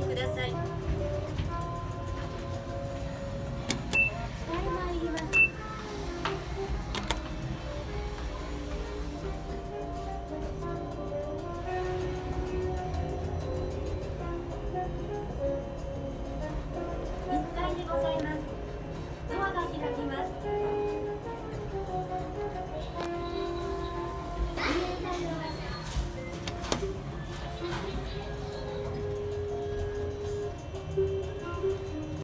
ください。